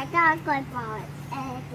I got good balls.